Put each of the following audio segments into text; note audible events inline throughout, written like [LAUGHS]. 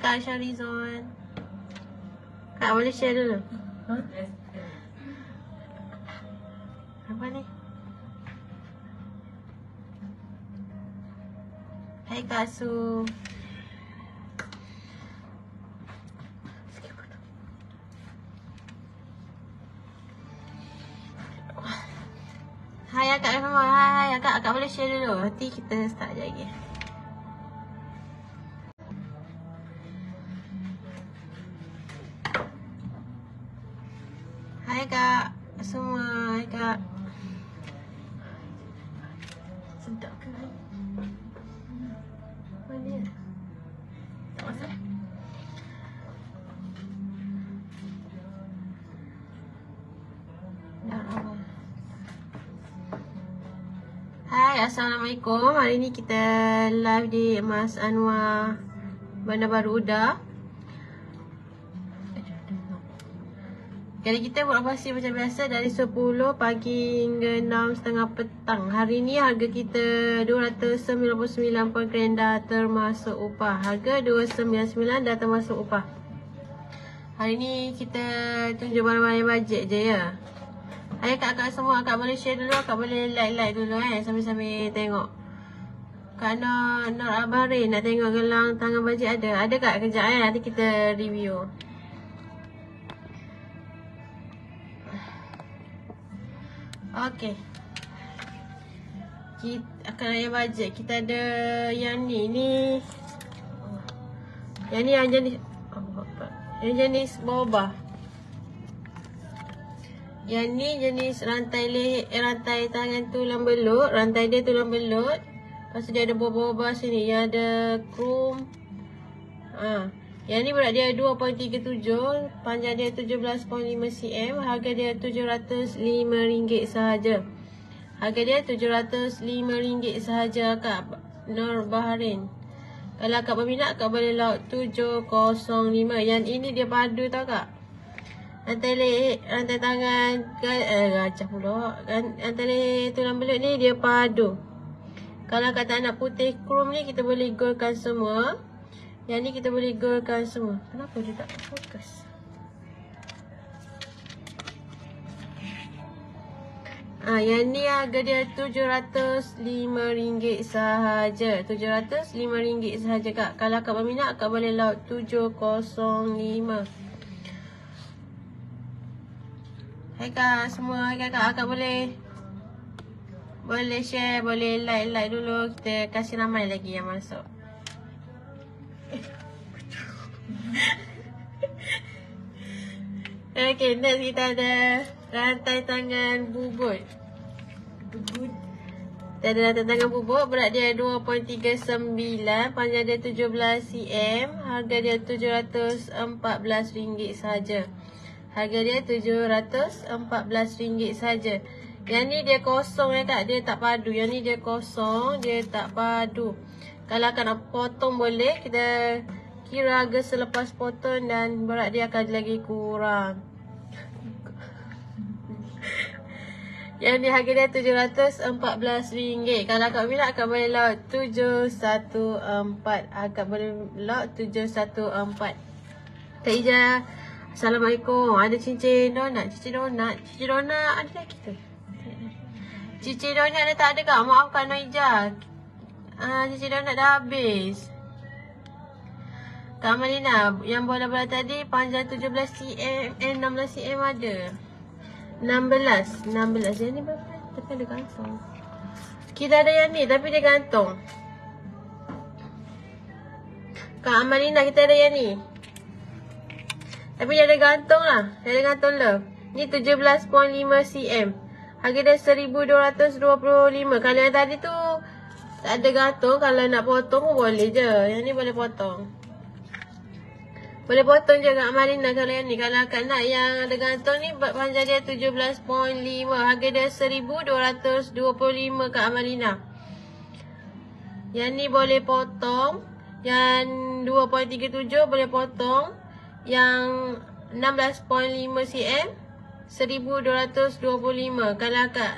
Kak Aisyah Rizwan. Kak boleh share dulu. Ha? Apa ni? Hai Kak Su. Hai Akak semua. Hai Akak. Akak boleh share dulu. Nanti kita start je lagi. Hai Kak. Semua. Hai Kak. Sedap ke? Hai, Assalamualaikum. Hari ni kita live di Mas Anwar Bandar Baru Uda. Jadi kita buat operasi macam biasa dari 10 pagi hingga 6.30 petang. Hari ni harga kita 299 poin dah termasuk upah. Harga 299 dah termasuk upah. Hari ni kita tunjuk barang-barang bajet je ya. Ayah kakak semua akak boleh share dulu, akak boleh like-like dulu eh sambil-sambil tengok. Kak Nur, Nur Abari nak tengok gelang tangan bajet ada. Ada kak kejap eh nanti kita review. Okey. Kita akan ayah bajet. Kita ada yang ni. Ni. Yang ni yang jenis. Yang jenis boba. Yang ni jenis rantai leher, eh, rantai tangan tulang belut. Rantai dia tulang belut. Lepas tu dia ada boba-boba sini. Yang ada chrome. Ha. Yang ni berat dia 2.37. Panjang dia 17.5 cm. Harga dia RM705 sahaja. Harga dia RM705 sahaja Kak Nur Bahrain. Kalau Kak berminat, Kak boleh laut 705. Yang ini dia padu tau Kak. Rantai leher, rantai tangan, eh gacah pula. Rantai leher tulang belut ni dia padu. Kalau Kak tak nak putih chrome ni, kita boleh goldkan semua. Yang ni kita boleh goldkan semua. Kenapa dia tak fokus? Ah, ha, yang ni harga dia RM705 sahaja. RM705 sahaja kak. Kalau kak berminat, kak boleh laut 705. Hai kak semua, hai kakak, kakak boleh boleh share, boleh like-like dulu. Kita kasih ramai lagi yang masuk. Okay, next kita ada rantai tangan bubut. Bubut. Kita ada rantai tangan bubut, berat dia 2.39, panjang dia 17 cm, harga dia RM714 saja. Harga dia RM714 saja. Yang ni dia kosong ya kak, dia tak padu. Yang ni dia kosong, dia tak padu. Kalau nak potong boleh, kita kira harga selepas potong dan berat dia akan lagi kurang. Yang ni harga dia RM714. Kalau akak minat akak boleh laut 714. Akak boleh laut 714. Kak Ija. Assalamualaikum. Ada cincin donat. Cincin donat. Cincin donat ada lagi tu. Cincin donat ada tak ada kak? Maafkan Noija. Ah, cincin donat dah habis. Kak Malina, yang bola-bola tadi panjang 17 cm, eh 16 cm ada. 16, 16. Yang ni berapa? Tapi ada gantung. Kita ada yang ni tapi dia gantung. Kak Amalina kita ada yang ni. Tapi dia ada gantung lah. Dia ada gantung love. Ni 17.5 cm. Harga dia 1225. Kalau yang tadi tu tak ada gantung. Kalau nak potong pun boleh je. Yang ni boleh potong. Boleh potong je Kak Marina kalau yang ni. Kalau Kak nak yang ada gantung ni panjang dia 17.5. Harga dia 1225 Kak Marina. Yang ni boleh potong. Yang 2.37 boleh potong. Yang 16.5 cm 1225. Kalau Kak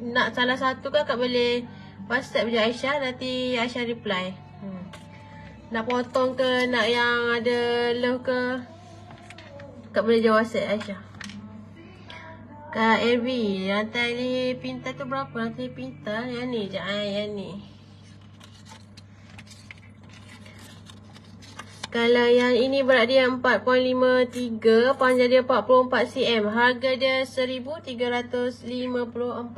nak salah satu kan Kak boleh WhatsApp je Aisyah. Nanti Aisyah reply. Hmm. Nak potong ke? Nak yang ada love ke? Kak boleh jawab WhatsApp Aisyah. Kak Elvi Rantai ni pintar tu berapa? Rantai pintar. Yang ni je Yang ni. Kalau yang ini berat dia 4.53 Panjang dia 44 cm. Harga dia RM1,354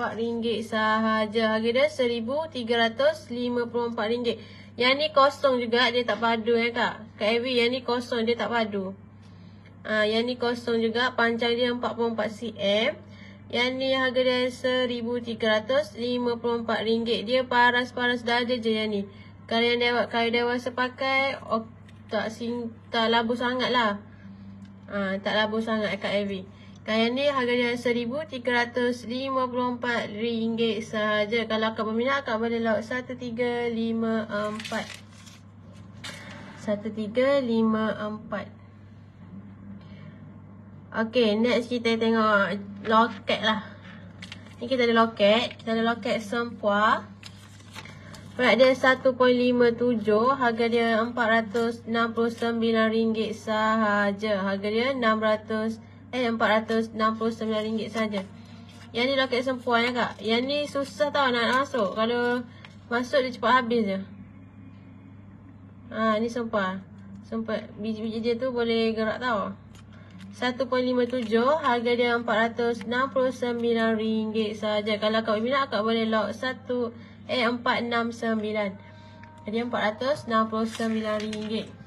sahaja. Harga dia RM1,354 Yang ni kosong juga Dia tak padu eh kak. Kak Evi yang ni kosong dia tak padu. Ha, Yang ni kosong juga Panjang dia 44 cm Yang ni harga dia RM1,354 Dia paras-paras dada je yang ni. Kalau yang dewasa, kalau dewasa pakai okay tak sing tak labu sangat lah. Ha, tak labu sangat kat Evi. Kain ni harga dia RM1,354 sahaja. Kalau akak berminat, akak boleh laut 1354. 1354. Okay, next kita tengok loket lah. Ni kita ada loket. Kita ada loket sempua. Berat dia 1.57 Harga dia RM469 sahaja Harga dia 600 Eh RM469 sahaja Yang ni loket sempuan ya kak? Yang ni susah tau nak masuk. Kalau masuk dia cepat habis je. Ha ni sempat Sempat biji-biji dia tu boleh gerak tau. 1.57 Harga dia RM469 sahaja Kalau kau minat kak boleh lock 1 Eh 469 Jadi RM469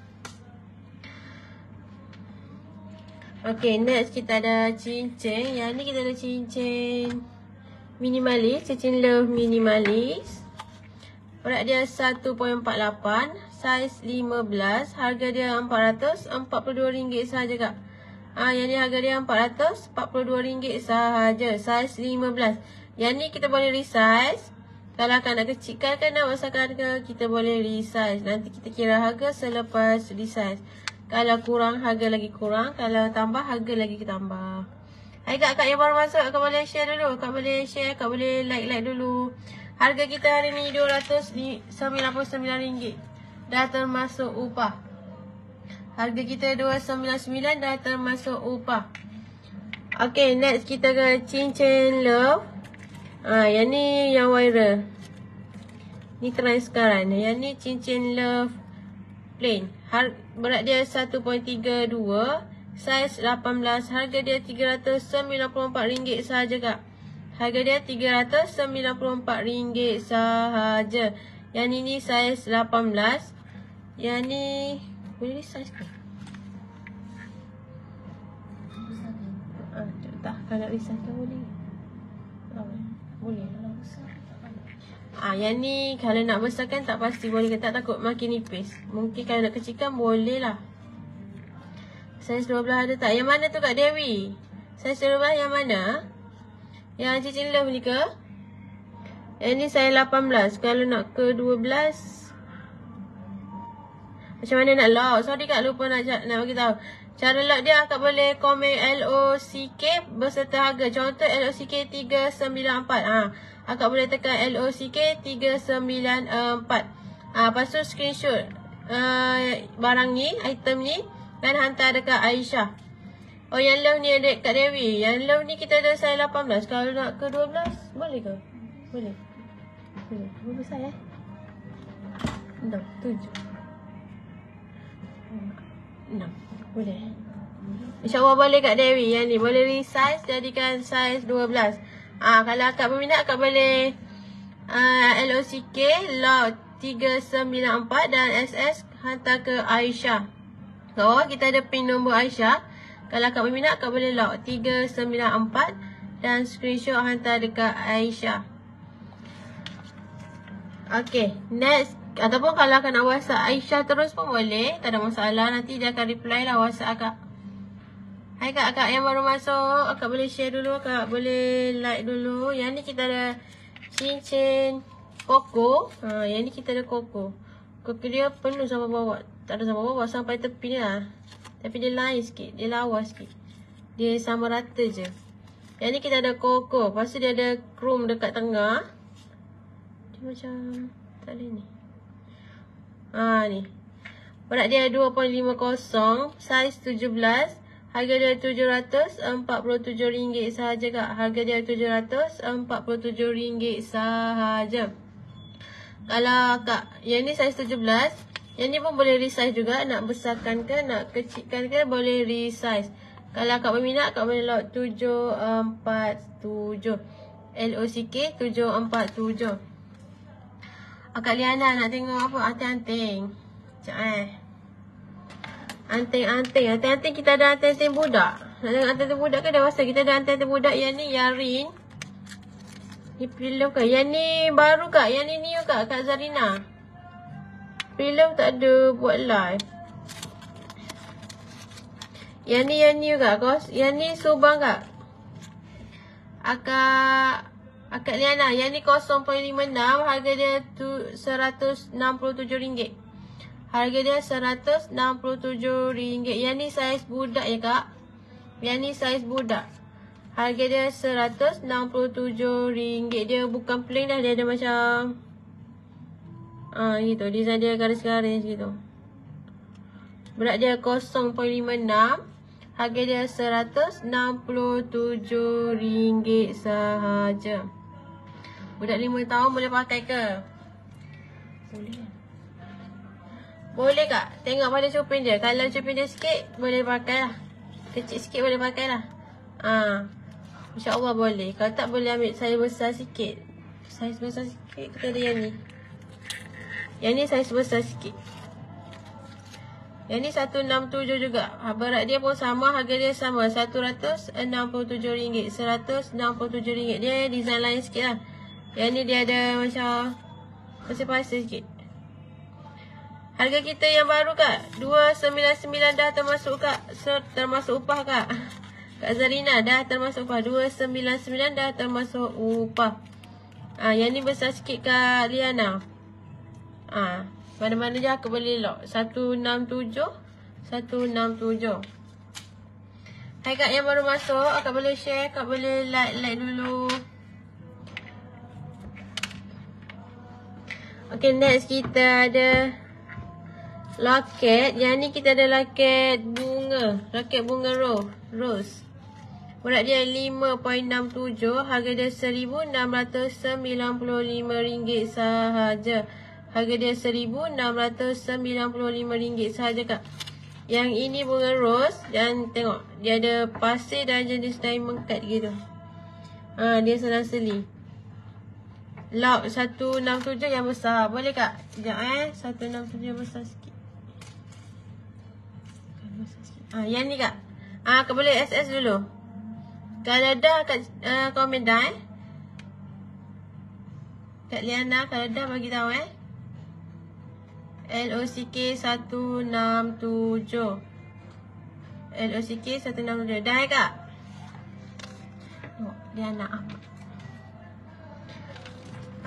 Okay next kita ada cincin. Yang ni kita ada cincin Minimalis. Cincin love minimalis. Berat dia 1.48 Saiz 15 Harga dia RM442 sahaja kak. Ah, yang ni harga dia RM442 sahaja. Saiz 15 Yang ni kita boleh resize. Kalau akan nak kecilkan kan nak besarkan harga, kita boleh resize. Nanti kita kira harga selepas resize. Kalau kurang, harga lagi kurang. Kalau tambah, harga lagi tambah. Hai kak, kak yang baru masuk, kak boleh share dulu. Kak boleh share, kak boleh like-like dulu. Harga kita hari ni RM299. Dah termasuk upah. Harga kita RM299 dah termasuk upah. Okay, next kita ke cincin love. Ah, yang ni yang viral. Ni trend sekarang. Yang ni cincin love plain. Har berat dia 1.32. Saiz 18. Harga dia RM394 sahaja kak. Harga dia RM394 sahaja. Yang ni ni saiz 18. Yang ni boleh saiz ke? Ah, tak. Kalau risau kan boleh. Boleh Ah, yang ni kalau nak besarkan tak pasti boleh ke tak takut makin nipis. Mungkin kalau nak kecilkan boleh lah. Saiz 12 ada tak? Yang mana tu Kak Dewi? Saiz 12 yang mana? Yang cincin love ni ke? Yang ni saiz 18. Kalau nak ke 12 Macam mana nak lock? Sorry Kak lupa nak nak bagi tahu. Cara lock dia akak boleh komen LOCK berserta harga. Contoh LOCK 394. Ha, akak boleh tekan LOCK 394. Ha, lepas tu screenshot uh, barang ni, item ni dan hantar dekat Aisyah. Oh yang love ni adik Kak Dewi. Yang love ni kita ada size 18. Kalau nak ke 12, boleh ke? Boleh. Boleh. Berapa besar eh? 6, 7. 6. Boleh. InsyaAllah boleh Kak Dewi yang ni. Boleh resize jadikan size 12. Ah Kalau akak berminat akak boleh uh, LOCK lot 394 dan SS hantar ke Aisyah. Bawah kita ada pin nombor Aisyah. Kalau akak berminat akak boleh lot 394 dan screenshot hantar dekat Aisyah. Okay, next Ataupun kalau akan nak whatsapp Aisyah terus pun boleh Tak ada masalah Nanti dia akan reply lah whatsapp akak Hai kak, akak yang baru masuk Akak boleh share dulu Akak boleh like dulu. Yang ni kita ada Cincin Koko. Ha, Yang ni kita ada koko. Koko dia penuh sampai bawah Tak ada sampai bawah Sampai tepi ni lah. Tapi dia lain sikit Dia lawa sikit. Dia sama rata je. Yang ni kita ada koko. Lepas tu dia ada chrome dekat tengah. Dia macam Tak ada ni. Ha ni. Berat dia 2.50 Saiz 17 Harga dia RM747 sahaja kak. Harga dia RM747 sahaja. Kalau kak Yang ni saiz 17 Yang ni pun boleh resize juga. Nak besarkan ke Nak kecilkan ke Boleh resize. Kalau kak berminat Kak boleh lock 747 LOCK 747 Akak Liana nak tengok apa? Anting-anting Sekejap eh Anting-anting. Anting-anting kita ada anting-anting budak. Nak tengok anting-anting budak ke dah masa kita ada anting-anting budak yang ni Yarin. Ni pillow ke? Yang ni baru kak? Yang ni new kak? Kak Zarina. Pillow tak ada buat live. Yang ni yang new kak? Kos? Yang ni subang kak? Akak Akak Liana, yang ni 0.56 harga dia tu RM167. Harga dia RM167. Yang ni saiz budak ya kak. Yang ni saiz budak. Harga dia RM167. Dia bukan plain dah. Dia ada macam. Ah gitu. Design dia garis-garis gitu. Berat dia 0.56. Harga dia RM167 sahaja. Budak 5 tahun boleh pakai ke? Boleh. Boleh kak? Tengok pada cuping dia. Kalau cuping dia sikit, boleh pakai lah. Kecil sikit boleh pakai lah. Ha. InsyaAllah boleh. Kalau tak boleh ambil saiz besar sikit. Saiz besar sikit, kita ada yang ni. Yang ni saiz besar sikit. Yang ni 167 juga. Ha, berat dia pun sama, harga dia sama. RM167. RM167. Dia design lain sikit lah. Yang ni dia ada macam pasir-pasir sikit. Harga kita yang baru kak? 299 dah termasuk kak. Termasuk upah kak. Kak Zarina dah termasuk upah. 299 dah termasuk upah. Ah, Yang ni besar sikit kak Liana. Ah, Mana-mana je aku boleh lock. 167 167 Hai kak yang baru masuk Kak boleh share Kak boleh like-like dulu. Okay next kita ada Loket. Yang ni kita ada loket bunga. Loket bunga ro rose. Berat dia 5.67. Harga dia RM1,695 sahaja. Harga dia RM1,695 sahaja kak. Yang ini bunga rose. Dan tengok. Dia ada pasir dan jenis diamond cut gitu. Ha, dia senang seli. Lock 167 yang besar. Boleh kak? Sekejap eh. 167 yang besar sikit. Ah, yang ni kak. Ah, kau boleh SS dulu. Kalau dah kat uh, komen dah eh. Kak Liana kalau dah bagi tahu eh. LOCK 167. LOCK 167. Dah eh kak? Oh, Liana ah.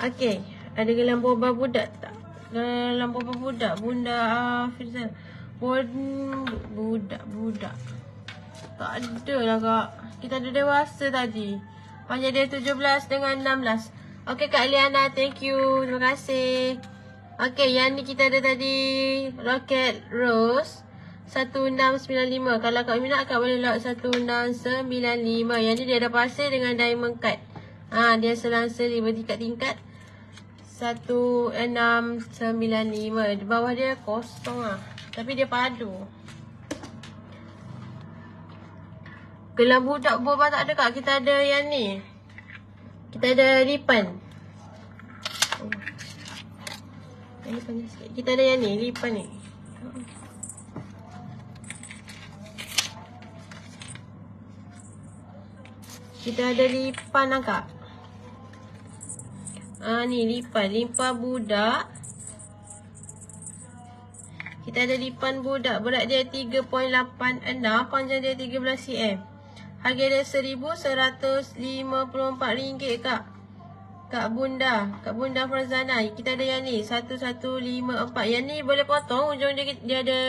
Okey, ada gelang boba budak tak? Gelang boba budak Bunda uh, Firzal. Pun budak-budak. Tak ada lah kak. Kita ada dewasa tadi. Panjang dia 17 dengan 16. Okay Kak Liana, thank you. Terima kasih. Okay, yang ni kita ada tadi. Rocket Rose. 1695. Kalau Kak minat, Kak boleh lock 1695. Yang ni dia ada pasir dengan diamond cut. Ha, dia selang-seli bertingkat-tingkat. 1695. Di bawah dia kosong lah. Tapi dia padu. Gelang budak boba tak ada kak. Kita ada yang ni. Kita ada lipan. Kita ada yang ni. Lipan ni. Kita ada lipan lah kak. Ah ni lipan. Lipan budak. Kita ada lipan budak. Berat dia 3.86. Panjang dia 13 cm. Harga dia RM1,154 kak. Kak Bunda. Kak Bunda Farzana. Kita ada yang ni. 1154. Yang ni boleh potong. Ujung dia, dia ada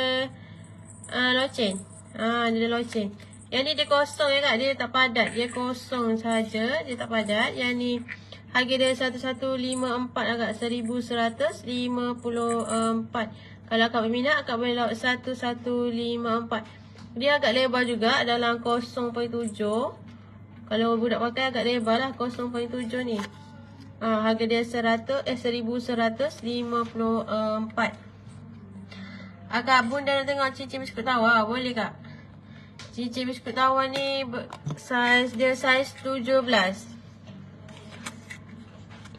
uh, loceng. Ha, dia ada loceng. Yang ni dia kosong ya kak. Dia tak padat. Dia kosong saja. Dia tak padat. Yang ni harga dia 1154 agak 1154. Kalau akak berminat, akak boleh log 1154. Dia agak lebar juga dalam 0.7. Kalau budak pakai agak lebar lah 0.7 ni. Ha, harga dia 100, eh 1154. Akak bunda nak tengok cincin biskut tawar. Boleh kak? Cincin biskut tawar ni size dia size 17.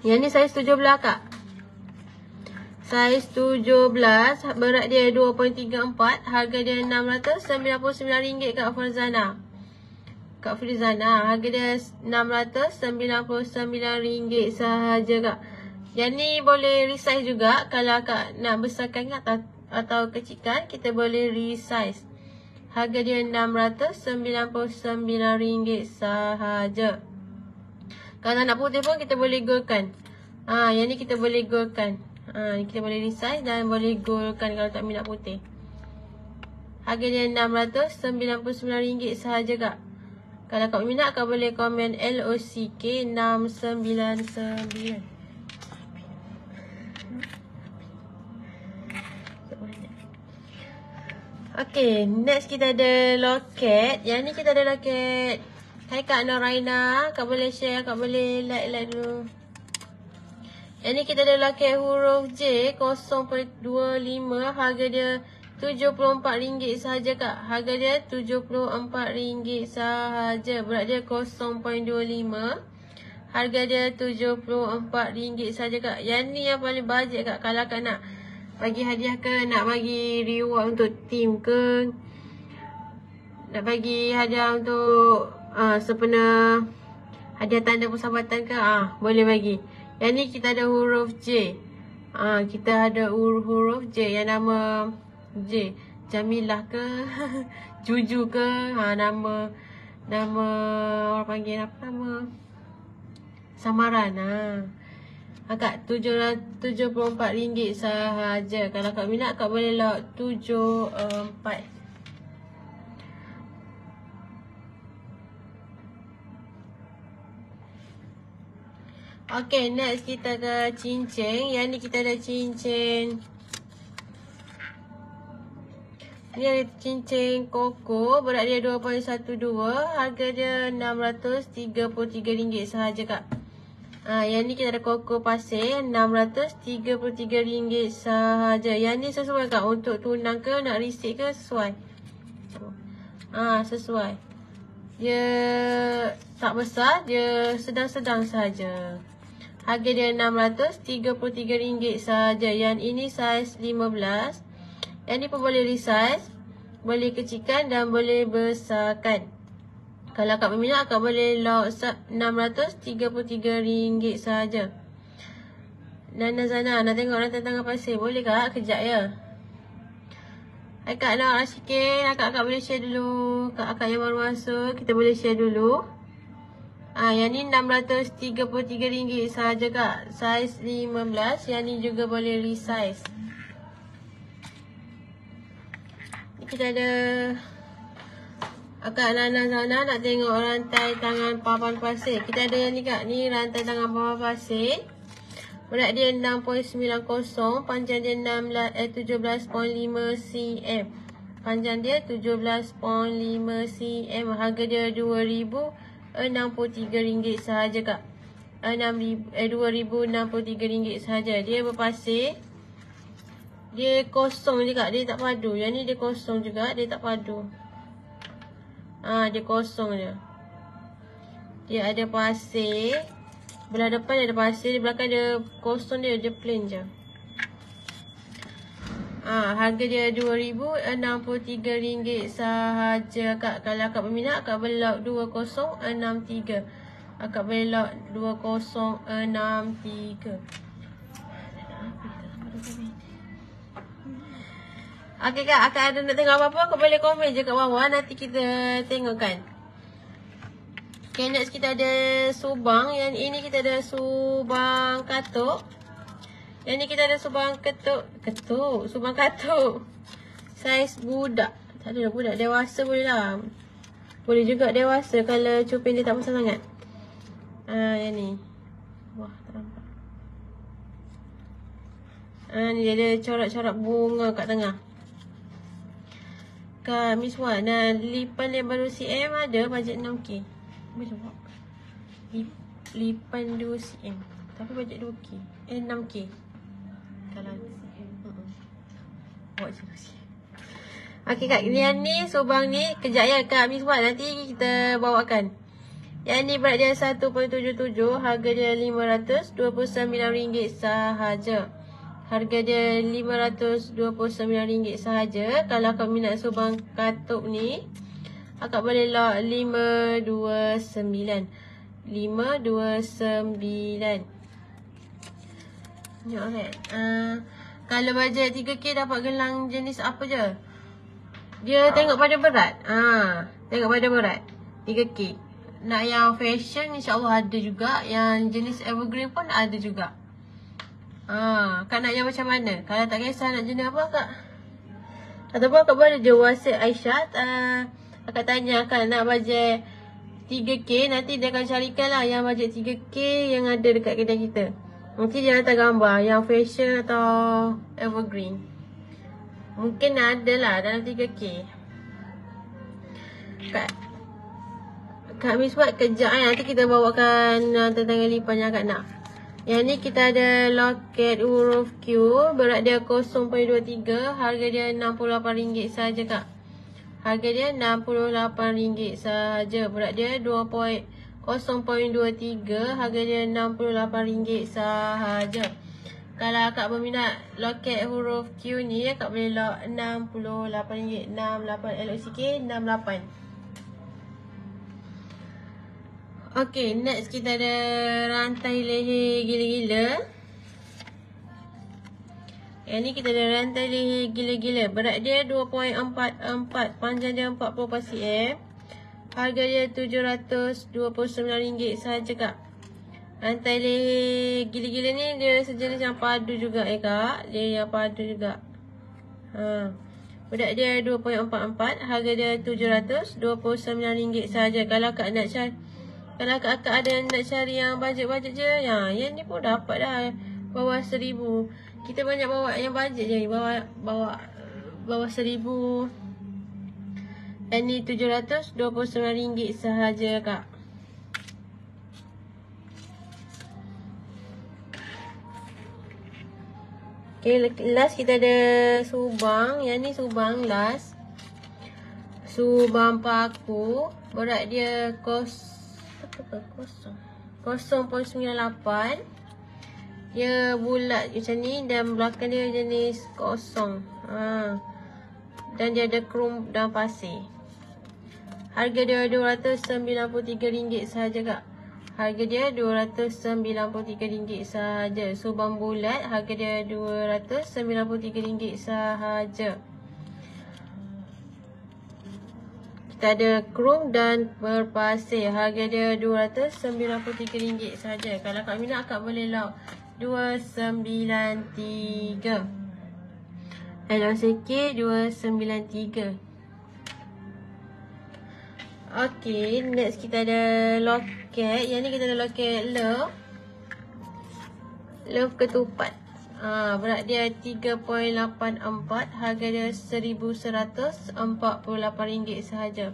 Yang ni saiz 17 kak. Saiz 17, berat dia 2.34, harga dia RM699 Kak Farzana. Kak Farzana, harga dia RM699 sahaja Kak. Yang ni boleh resize juga kalau Kak nak besarkan atau, atau kecilkan, kita boleh resize. Harga dia RM699 sahaja. Kalau nak putih pun kita boleh goldkan. Ha, yang ni kita boleh goldkan. Ha, kita boleh resize dan boleh goldkan kalau tak minat putih. Harga dia RM699 sahaja kak. Kalau kau minat kau boleh komen LOCK 699. Okay, next kita ada loket. Yang ni kita ada loket Hai Kak Noraina, Kak boleh share, Kak boleh like-like dulu. Yang ni kita ada laki huruf J 0.25 harga dia RM74 sahaja Kak. Harga dia RM74 sahaja. Berat dia 0.25. Harga dia RM74 sahaja Kak. Yang ni yang paling bajet Kak kalau Kak nak bagi hadiah ke, nak bagi reward untuk team ke. Nak bagi hadiah untuk uh, sempena hadiah tanda persahabatan ke ah uh, boleh bagi. Yang ni kita ada huruf J. Uh, kita ada huruf, J yang nama J. Jamilah ke [LAUGHS] Juju ke ha nama nama orang panggil apa nama samaran ha Akak RM74 sahaja. Kalau kak minat, kak boleh log 74. Okay, next kita ke cincin. Yang ni kita ada cincin. Ni ada cincin koko. Berat dia 2.12. Harga dia RM633 sahaja kak. Ha, yang ni kita ada koko pasir. RM633 sahaja. Yang ni sesuai kak untuk tunang ke nak risik ke sesuai. Ha, sesuai. Dia tak besar. Dia sedang-sedang sahaja. Harga dia RM633 sahaja. Yang ini saiz 15. Yang ni pun boleh resize. Boleh kecilkan dan boleh besarkan. Kalau akak berminat, akak boleh lock RM633 sahaja. Nana Zana, nak tengok rantai tangan pasir. Boleh kak? Kejap ya. Akak nak sikit. Akak-akak boleh share dulu. Akak-akak yang baru masuk, kita boleh share dulu. Ah, yang ni RM633 sahaja kak. Saiz 15. Yang ni juga boleh resize. Ni kita ada Akak Nana sana nak tengok rantai tangan papan pasir. Kita ada yang ni kak. Ni rantai tangan papan pasir. Berat dia 6.90. Panjang dia 16, eh, 17.5 cm. Panjang dia 17.5 cm. Harga dia RM2,000. RM63 sahaja kak. RM6,000 eh RM2,063 sahaja. Dia berpasir. Dia kosong je kak. Dia tak padu. Yang ni dia kosong juga. Dia tak padu. Ah, ha, dia kosong je. Dia ada pasir. Belah depan ada pasir. Di belakang dia kosong dia. Dia plain je. Ah, ha, harga dia RM2,063 sahaja kak. Kalau akak berminat, akak boleh lock 2063. Akak boleh lock 2063. Okey kak, akak ada nak tengok apa-apa, akak boleh komen je kat bawah. Nanti kita tengokkan. Okay, next kita ada subang. Yang ini kita ada subang katuk. Yang ni kita ada subang ketuk. Ketuk. Subang katuk. Saiz budak. Tak ada budak. Dewasa boleh lah. Boleh juga dewasa kalau cuping dia tak besar sangat. Ah, yang ni. Wah, tak nampak. Ha, ni dia ada corak-corak bunga kat tengah. Kak Miss Wan, nah, lipan yang baru CM ada bajet 6K. Boleh buat. Lip, lipan 2 CM. Tapi bajet 2K. Eh, 6K. Kalau CM. Buat je 2 CM. Okey Kak, yang ni, subang ni, kejap ya Kak Miss Wan. Nanti kita bawakan. Yang ni berat dia 1.77, harga dia RM529 sahaja. Harga dia RM529 sahaja. Kalau kau minat subang katuk ni, akak boleh lock 529. 529. Tengok kan. Uh, kalau bajet 3K dapat gelang jenis apa je? Dia tengok pada berat. Ah, tengok pada berat. 3K. Nak yang fashion insya-Allah ada juga. Yang jenis evergreen pun ada juga. Ha, kak nak yang macam mana? Kalau tak kisah nak jenis apa kak? Ataupun kak boleh je whatsapp Aisyah uh, Akak tanya kak nak bajet 3K Nanti dia akan carikan lah yang bajet 3K yang ada dekat kedai kita Mungkin dia hantar gambar yang fashion atau evergreen. Mungkin ada lah dalam 3K Kak Kak Miss buat kejap eh. Nanti kita bawakan uh, tentang lipan yang kak nak. Yang ni kita ada loket huruf Q Berat dia 0.23 Harga dia RM68 sahaja kak. Harga dia RM68 sahaja Berat dia 2.0.23 Harga dia RM68 sahaja Kalau akak berminat loket huruf Q ni Akak boleh lock RM68 68 LOCK 68 Okay, next kita ada rantai leher gila-gila. Yang ni kita ada rantai leher gila-gila. Berat dia 2.44, panjang dia 40 cm. Harga dia RM729 sahaja kak. Rantai leher gila-gila ni dia sejenis yang padu juga eh kak. Dia yang padu juga. Ha. Berat dia 2.44, harga dia RM729 sahaja. Kalau kak nak cari kalau kakak ada nak cari yang bajet-bajet je, ya, yang ni pun dapat dah bawah seribu. Kita banyak bawa yang bajet je, bawa bawa bawah seribu. Yang ni tujuh ratus dua puluh sembilan ringgit sahaja kak. Okay, last kita ada subang. Yang ni subang last. Subang paku. Berat dia kos kosong 0.98 Dia bulat macam ni Dan belakang dia jenis kosong ha. Dan dia ada krum dan pasir Harga dia RM293 sahaja kak Harga dia RM293 sahaja Subang bulat harga dia RM293 sahaja Kita ada krum dan berpasir. Harga dia RM293 saja. Kalau Kak Mina Kak boleh lock 293. Hello sikit 293. Okay, next kita ada loket. Yang ni kita ada loket love. Love ketupat. Ha, berat dia 3.84 Harga dia RM1,148 sahaja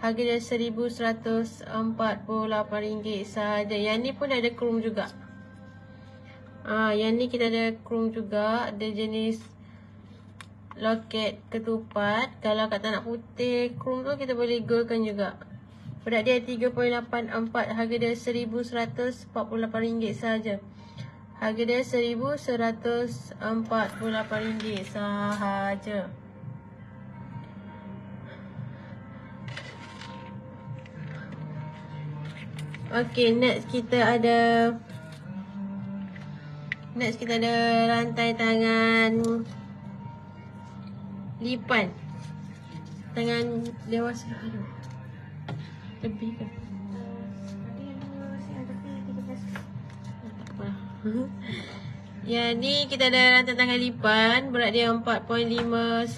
Harga dia RM1,148 sahaja Yang ni pun ada krum juga ha, Yang ni kita ada krum juga Ada jenis Loket ketupat Kalau kat nak putih Krum tu kita boleh goldkan juga. Berat dia 3.84 Harga dia RM1,148 sahaja. Harga dia RM1,148 sahaja. Okay, next kita ada Next kita ada rantai tangan Lipan Tangan dewasa Lebih ke? [LAUGHS] Yang ni kita ada rantai tangan lipan Berat dia 4.59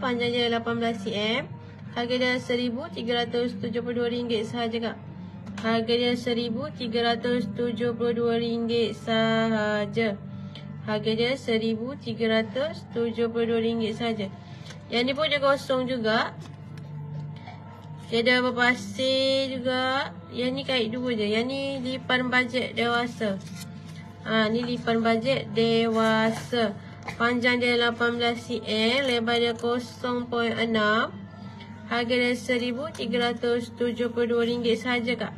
Panjang dia 18cm Harga dia RM1,372 sahaja kak Harga dia RM1,372 sahaja. Harga dia RM1,372 saja. Yang ni pun dia kosong juga. Dia ada berpasir juga. Yang ni kait dua je. Yang ni lipan bajet dewasa. Ha, ni lipan bajet dewasa. Panjang dia 18 cm. Lebar dia 0.6. Harga dia RM1,372 saja kak.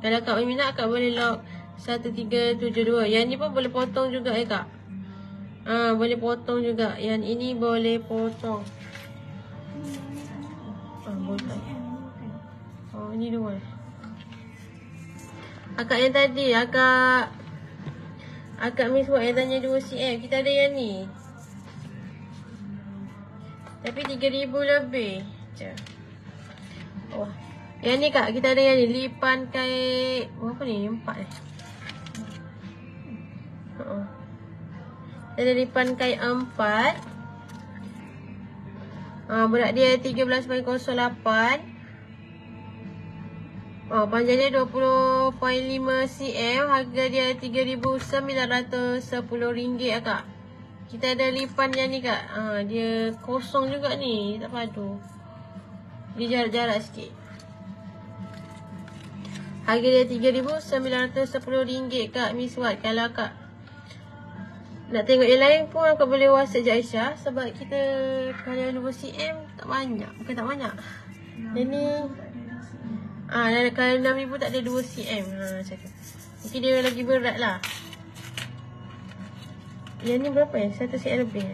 Kalau kak berminat kak boleh lock 1372. Yang ni pun boleh potong juga eh kak. Ha, boleh potong juga. Yang ini boleh potong. Ah, boleh. Oh, ini dua. Akak yang tadi, akak Akak Miss buat yang tanya 2 cm. Kita ada yang ni. Tapi 3000 lebih. Macam. Oh. Yang ni kak, kita ada yang ni. Lipan kait. Oh, apa ni? Empat eh. Ada lipan kait empat. Ah, berat dia 13.08. Oh, panjang dia 20.5 cm. Harga dia RM3,910 lah kak. Kita ada lipan yang ni kak. Ha, dia kosong juga ni. Tak padu. Dia jarak-jarak sikit. Harga dia RM3,910 kak Miss Wat. Kalau kak nak tengok yang lain pun kak boleh whatsapp je Aisyah. Sebab kita kalau 2 cm tak banyak. Bukan tak banyak. Yang ni Ah, ha, kalau 6000 tak ada 2 cm. Ha, macam tu. Mungkin dia lagi berat lah. Yang ni berapa ya? 1 cm lebih.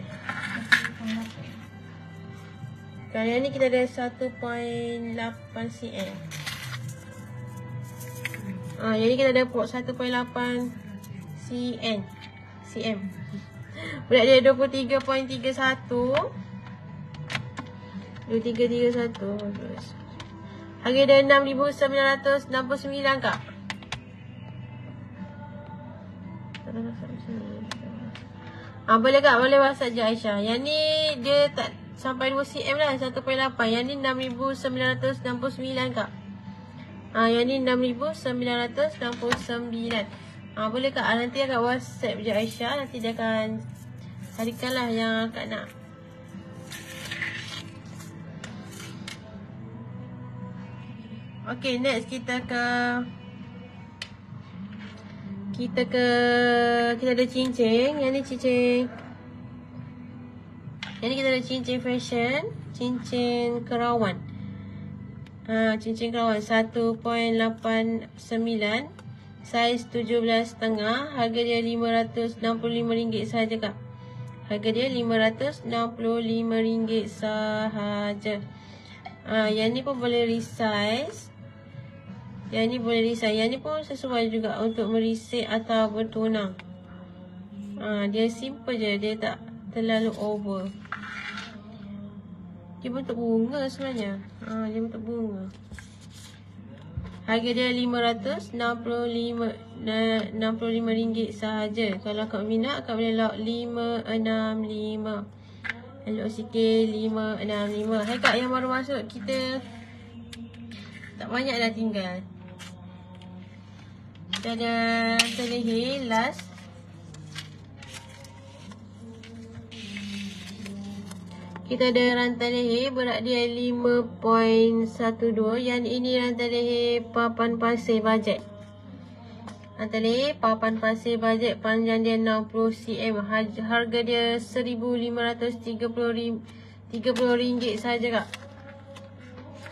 Kalau yang ni kita ada 1.8 cm. Ah, ha, yang ni kita ada 1.8 cm. Cm. Berat dia 23.31. 2331 terus. Harga dia RM6,969 kak. Ah boleh kak, boleh whatsapp je Aisyah. Yang ni dia tak sampai 2 cm lah, 1.8. Yang ni RM6,969 kak. Ah yang ni RM6,969. Ah boleh kak, nanti akak whatsapp je Aisyah. Nanti dia akan carikan lah yang akak nak. Okay next kita ke Kita ke Kita ada cincin Yang ni cincin Yang ni kita ada cincin fashion Cincin kerawan ha, Cincin kerawan 1.89 Saiz 17.5 Harga dia RM565 sahaja kak Harga dia RM565 sahaja ha, Yang ni pun boleh resize yang ni boleh design. Yang ni pun sesuai juga untuk merisik atau bertunang. Ha, dia simple je. Dia tak terlalu over. Dia bentuk bunga sebenarnya. Ha, dia bentuk bunga. Harga dia RM565 ringgit sahaja. Kalau kau minat, kau boleh lock RM565. Lock sikit RM565. Hai kak yang baru masuk, kita tak banyak dah tinggal. Kita ada rantai last. Kita ada rantai leher berat dia 5.12. Yang ini rantai leher papan pasir bajet. Rantai leher papan pasir bajet panjang dia 60 cm. Harga dia RM1,530 ringgit saja kak.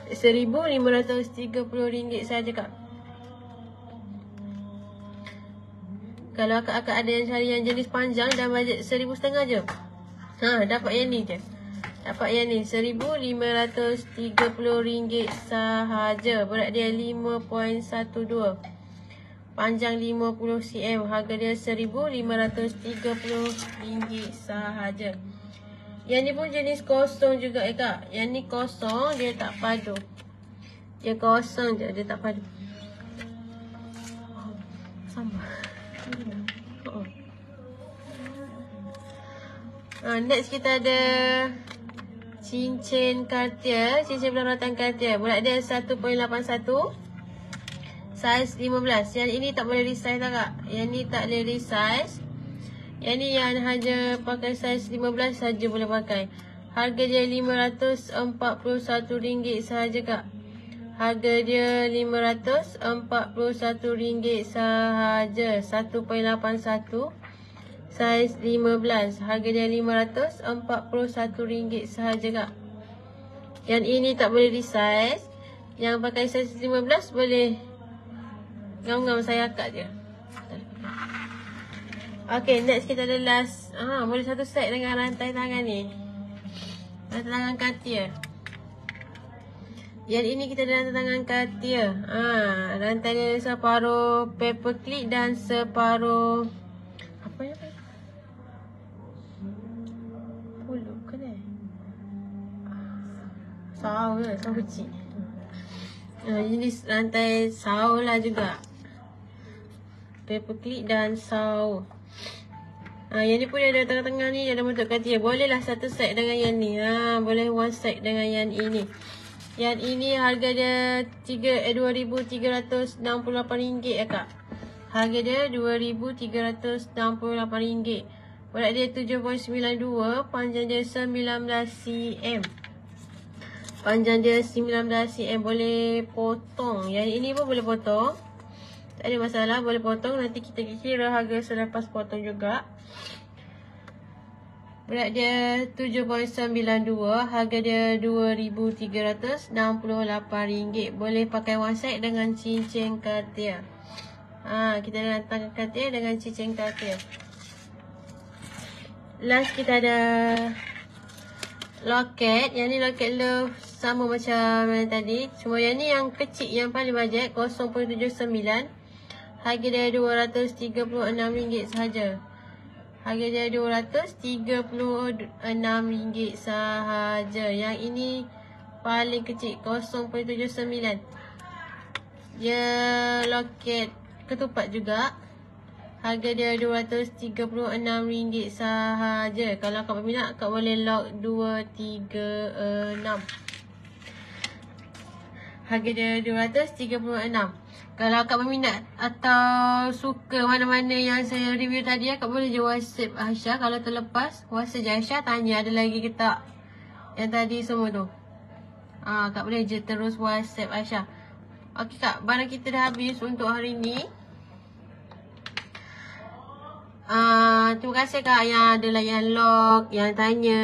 RM1,530 saja kak. Kalau akak-akak ada yang cari yang jenis panjang dan bajet seribu setengah je. Ha, dapat yang ni je. Dapat yang ni. Seribu lima ratus tiga puluh ringgit sahaja. Berat dia lima poin satu dua. Panjang lima puluh cm. Harga dia seribu lima ratus tiga puluh ringgit sahaja. Yang ni pun jenis kosong juga eh kak. Yang ni kosong dia tak padu. Dia kosong je dia tak padu. Sama. Ha, next kita ada cincin Cartier, cincin perawatan Cartier. Berat dia 1.81. Saiz 15. Yang ini tak boleh resize tak kak? Yang ni tak boleh resize. Yang ni yang hanya pakai saiz 15 saja boleh pakai. Harga dia RM541 sahaja kak. Harga dia RM541 sahaja. 1.81 saiz 15. Harga dia RM541 sahaja kak. Yang ini tak boleh resize. Yang pakai saiz 15 boleh ngam-ngam saya akak je. Okay, next kita ada last. Ah, boleh satu set dengan rantai tangan ni. Rantai tangan Cartier. Yang ini kita ada tangan Cartier. Ah, rantai dia separuh paper clip dan separuh Saw ke? Saw kecil. Ah, ini rantai saw lah juga. Paper clip dan saw. Ha, yang ni pun ada tengah-tengah ni ada bentuk katia. Bolehlah satu set dengan yang ni. Ha, boleh one set dengan yang ini. Yang ini harga dia 3 eh 2368 ringgit ya kak. Harga dia 2368 ringgit. Berat dia 7.92, panjang dia 19 cm. Panjang dia 19 cm boleh potong. Yang ini pun boleh potong. Tak ada masalah, boleh potong. Nanti kita kira harga selepas potong juga. Berat dia 7.92. Harga dia RM2,368. Boleh pakai set dengan cincin Cartier. Ha, kita ada tangan Cartier dengan cincin Cartier. Last kita ada loket. Yang ni loket love sama macam yang tadi. Cuma yang ni yang kecil, yang paling bajet. 0.79. Harga dia RM236 sahaja. Harga dia RM236 sahaja. Yang ini paling kecil 0.79. Dia loket ketupat juga. Harga dia RM236 sahaja. Kalau kau berminat, kau boleh lock 236. Harga dia RM236. Kalau akak berminat atau suka mana-mana yang saya review tadi, akak boleh je WhatsApp Aisyah. Kalau terlepas, WhatsApp je Aisyah tanya ada lagi ke tak yang tadi semua tu. Ha, akak boleh je terus WhatsApp Aisyah. Okey kak, barang kita dah habis untuk hari ni. Uh, terima kasih kak. Yang ada layan log, yang tanya,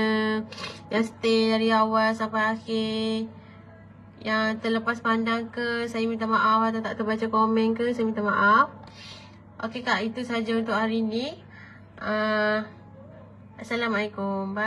yang stay dari awal sampai akhir. Yang terlepas pandang ke saya minta maaf atau tak terbaca komen ke saya minta maaf. Okey kak. Itu saja untuk hari ini uh, Assalamualaikum. Bye